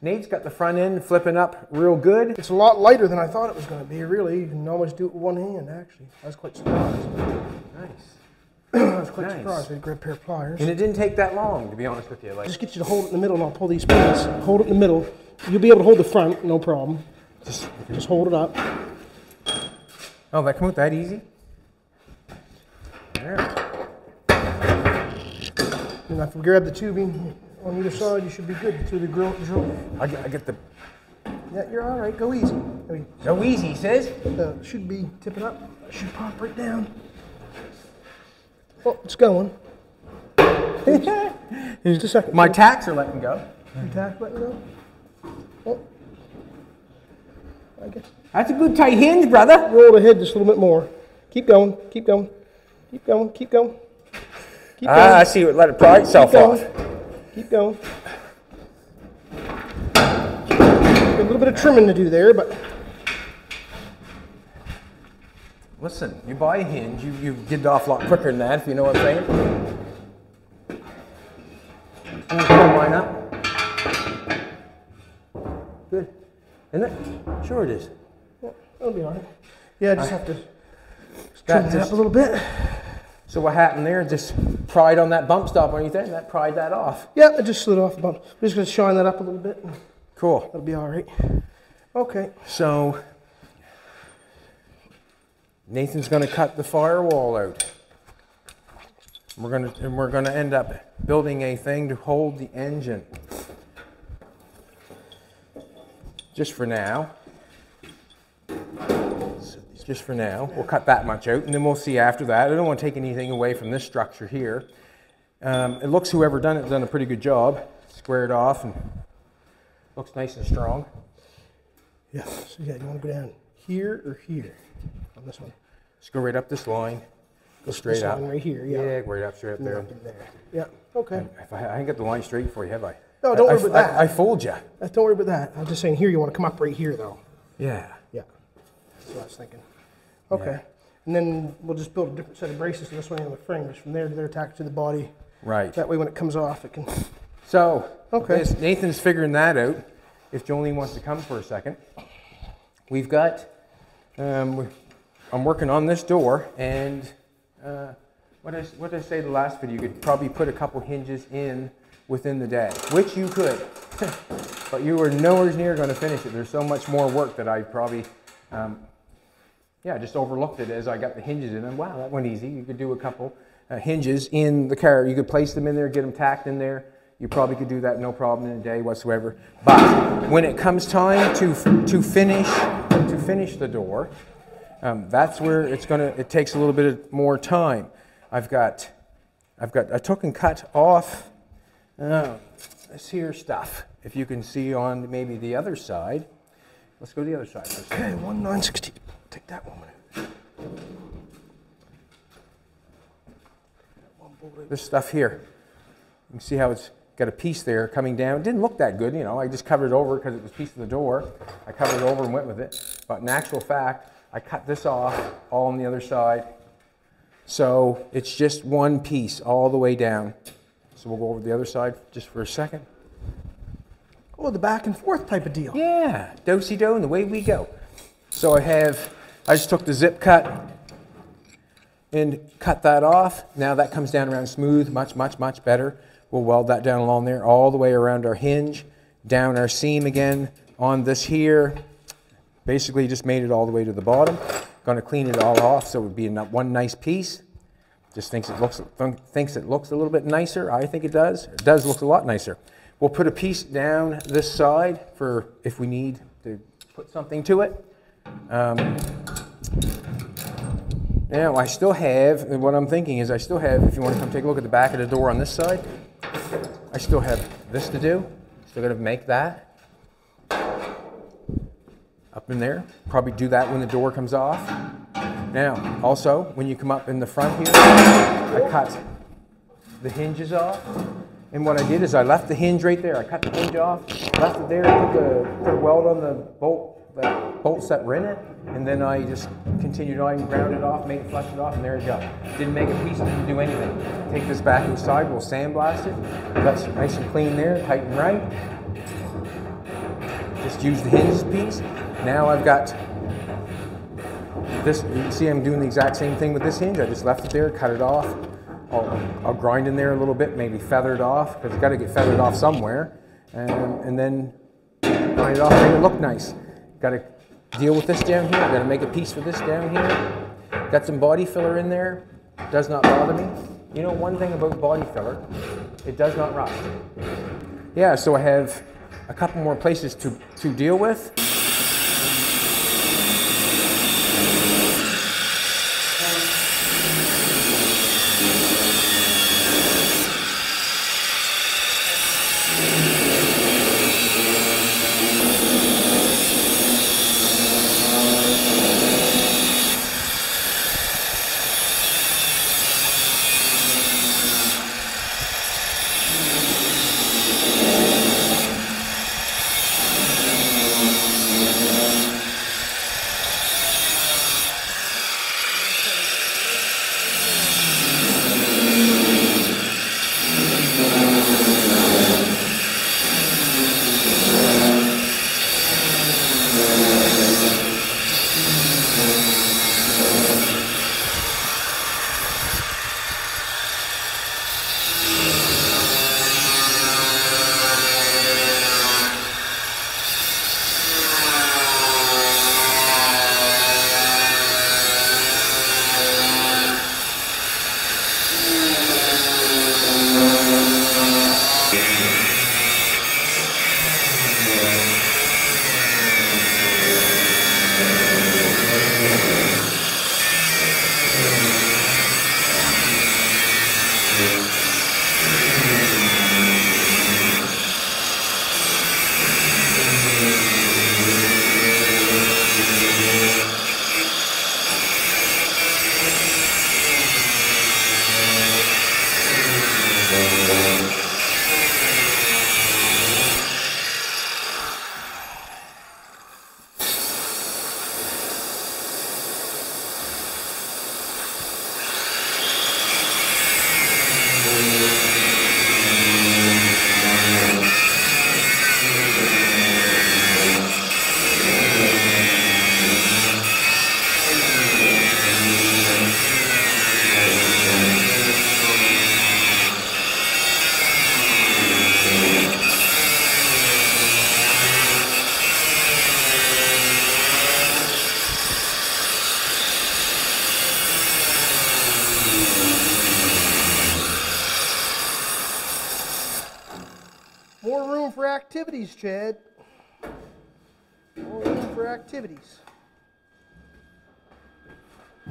Nate's got the front end flipping up real good. It's a lot lighter than I thought it was going to be, really. You can almost do it with one hand, actually. I was quite surprised. Nice. I was quite Nice. surprised. I had to grab a pair of pliers. And it didn't take that long, to be honest with you. Like, Just get you to hold it in the middle and I'll pull these pins. Hold it in the middle. You'll be able to hold the front, no problem. Just, just hold it up. oh, that come out that easy? There. And if we grab the tubing on either side, you should be good through the grill. drill. I get, I get the. Yeah, you're all right. Go easy. I mean, Go easy, he says. uh, should be tipping up. Should pop right down. Oh, it's going. Just a second. My tacks are letting go. Your tack button go. Oh. I guess. That's a good tight hinge, brother. Roll the head just a little bit more. Keep going. Keep going. Keep going. Keep going. Keep going. Ah, I see. Let it pry itself Keep off. Keep going. A little bit of trimming to do there, but Listen, you buy a hinge, you, you get it off a lot quicker than that, if you know what I'm saying. Pull up. Good. Isn't it? Sure it is. Yeah, it'll be all right. Yeah, I just have to trim just- up a little bit. So what happened there, just pried on that bump stop underneath there, and that pried that off. Yeah, I just slid off the bump. I'm just going to shine that up a little bit. Cool. That'll be all right. Okay. So Nathan's going to cut the firewall out. We're going to and we're going to end up building a thing to hold the engine. Just for now. Just for now. We'll cut that much out and then we'll see after that. I don't want to take anything away from this structure here. Um, it looks whoever done it done a pretty good job. Squared off and looks nice and strong. Yeah. So yeah, you want to go down here or here on this one? Just go right up this line. Go straight this up. right here, yeah. Yeah, go right up straight up there. Up there. Yeah. Okay. If I, I ain't got the line straight for you, have I? No, don't I, worry I, about that. I, I fooled you. Uh, don't worry about that. I'm just saying here you want to come up right here though. Yeah. Yeah. That's what I was thinking. Okay. And then we'll just build a different set of braces for this one on the frame, just from there to there attached to the body. Right. That way when it comes off, it can. So, Okay. Nathan's figuring that out. If Jolene wants to come for a second, we've got. Um, I'm working on this door, and uh, what did I, what did I say the last video? You could probably put a couple hinges in within the day, which you could, but you were nowhere near going to finish it. There's so much more work that I probably. Um, yeah, I just overlooked it as I got the hinges in, and wow, that went easy. You could do a couple uh, hinges in the car. You could place them in there, get them tacked in there. You probably could do that no problem in a day whatsoever. But when it comes time to to finish to finish the door, um, that's where it's gonna. It takes a little bit of more time. I've got, I've got. I took and cut off uh, this here stuff. If you can see on maybe the other side. Let's go to the other side. Okay, one nine sixty. That one. this stuff here. You can see how it's got a piece there coming down. It didn't look that good, you know. I just covered it over because it was a piece of the door. I covered it over and went with it. But in actual fact, I cut this off all on the other side. So it's just one piece all the way down. So we'll go over the other side just for a second. Oh, the back and forth type of deal. Yeah, do-si do and the way we go. So I have, I just took the zip cut and cut that off. Now that comes down around smooth, much, much, much better. We'll weld that down along there, all the way around our hinge, down our seam again, on this here. Basically just made it all the way to the bottom. Gonna clean it all off so it would be one nice piece. Just thinks it looks th- thinks it looks a little bit nicer. I think it does. It does look a lot nicer. We'll put a piece down this side for if we need to put something to it. Um, now I still have. and What I'm thinking is I still have. If you want to come take a look at the back of the door on this side, I still have this to do. Still got to make that up in there. Probably do that when the door comes off. Now, also, when you come up in the front here, I cut the hinges off. And what I did is I left the hinge right there. I cut the hinge off, left it there, put the put a weld on the bolt, the bolts that were in it, and then I just continued on, ground it off, made it flush it off, and there you go. Didn't make a piece, didn't do anything. Take this back inside, we'll sandblast it. That's nice and clean there, tight and right. just use the hinges piece. Now I've got this. You see I'm doing the exact same thing with this hinge. I just left it there, cut it off. I'll, I'll grind in there a little bit, maybe feather it off because it's got to get feathered off somewhere, um, and then grind it off, make it look nice. Got to deal with this down here. Got to make a piece for this down here. Got some body filler in there. Does not bother me. You know one thing about body filler, it does not rust. Yeah, so I have a couple more places to, to deal with. More room for activities, Chad. More room for activities.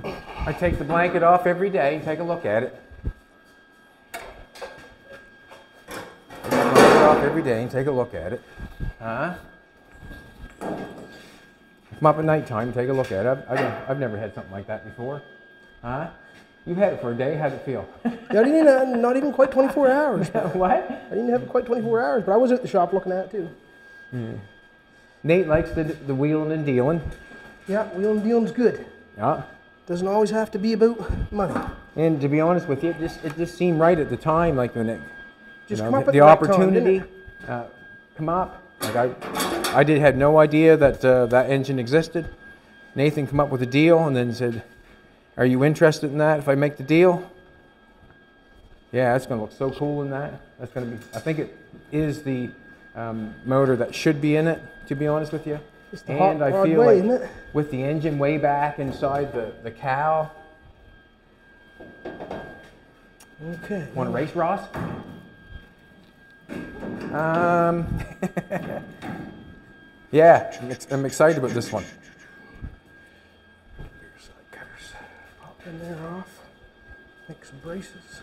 I take the blanket off every day and take a look at it. Take the blanket off every day and take a look at it. Huh? Come up at nighttime, and take a look at it. I've, I've, I've never had something like that before. Huh? You had it for a day. How'd it feel? I didn't even, uh, not even quite 24 hours. what? I didn't have it quite 24 hours, but I was at the shop looking at it too. Nate likes the, the wheeling and dealing. Yeah, wheeling and dealing's good. Yeah. Doesn't always have to be about money. And to be honest with you, it just, it just seemed right at the time, like when it, Just you come know, up the, the time, opportunity didn't uh, come up. Like I, I did had no idea that uh, that engine existed. Nathan come up with a deal and then said, "Are you interested in that? If I make the deal?" Yeah, that's going to look so cool in that. That's going to be. I think it is the um, motor that should be in it. To be honest with you, It's the hot and I feel way, like isn't it? with the engine way back inside the the cow. Okay. Want to race, Ross? Um, yeah, I'm excited about this one. In there off. Make some braces.